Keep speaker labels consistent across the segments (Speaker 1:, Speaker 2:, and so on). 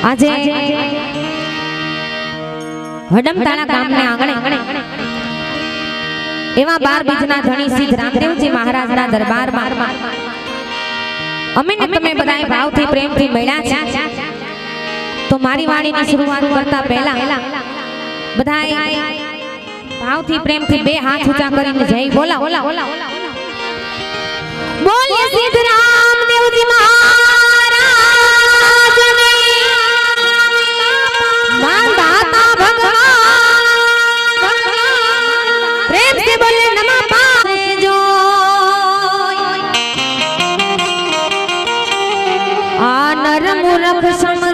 Speaker 1: આજે હડમતાળા ગામને આંગણે એવા બાર બીજના ધણી સિદ્ધ રામદેવજી મહારાજના દરબારમાં અમે ને તમે બધાએ ભાવથી પ્રેમથી મળ્યા છે. તો મારી વાણીની શરૂઆત કરતા પહેલા બધાએ ભાવથી પ્રેમથી બે હાથ ઊંચા કરીને જય બોલા બોલા બોલીએ સિદ્ધ રામદેવજી મહારાજને મારા મોરા પ્રસંગ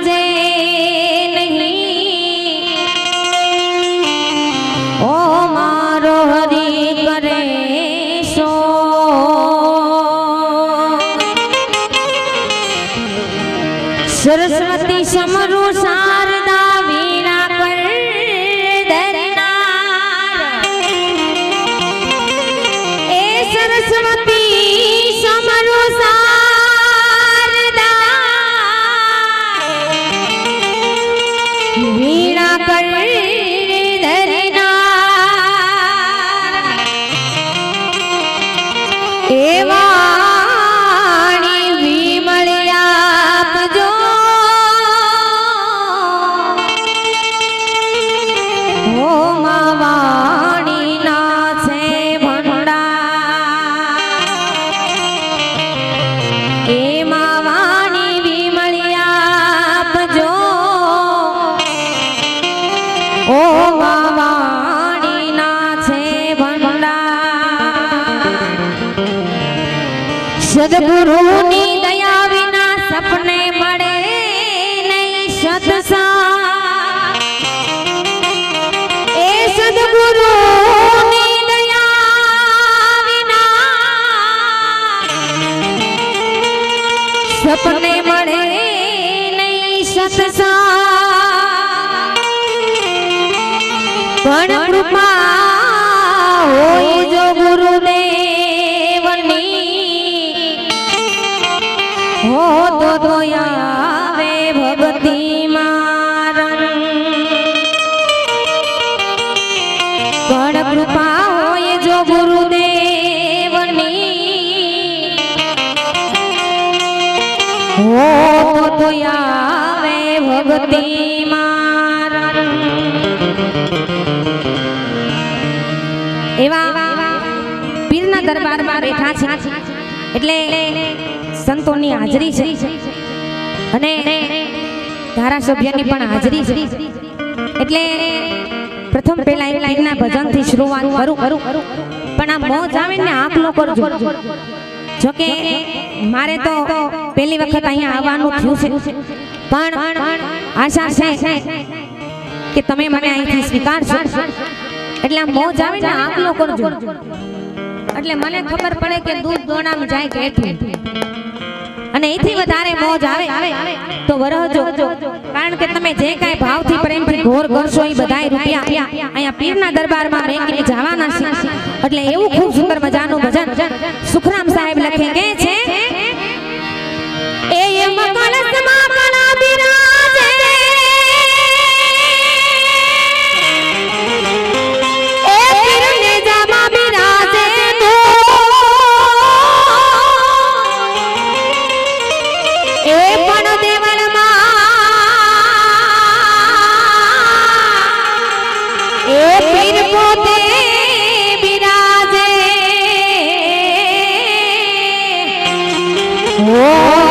Speaker 1: સદગુરુની દયા વિના સપને મળે નહીં સદસા. એ સદગુરુની દયા વિના સપને મળે નહીં સત્સંગ પણ કૃપા હોય જો ગુરુદેવની પણ કૃપા હોય જો ગુરુદેવની. હો તો આવે મારન એવા પીરના દરબારમાં બેઠા છે. એટલે સંતોની હાજરી છે. અને ધારાસભ્યની પણ હાજરી છે. એટલે પ્રથમ પહેલા એ લાઈનના ભજનથી શરૂઆત કરું. કરું. પણ આ મોજ આવે ને આંખલો કરજો. જોકે મારે તો પહેલી વખત અહીંયા આવવાનું થયું છે. પણ આશા છે કે તમે મને અહીંથી સ્વીકારશો. એટલે આ મોજ આવે ને આંખલો કરજો. એટલે મને ખબર પડે કે દૂધ દોણામાં જાય કે અને એથી વધારે મોજ આવે. તો વરહજો. કારણ કે તમે જે કાંઈ ભાવથી પ્રેમથી ઘોર કરશો એ બધાય રૂપિયા. અહીંયા પીરના દરબારમાં રેંગીને જવાના છે. એટલે એવું ખૂબ સુંદર મજાનું ભજન સુખરામ સાહેબ લખે. કે છે? ¡Wow!